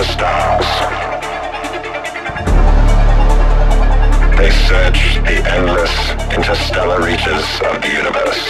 the stars. They search the endless interstellar reaches of the universe.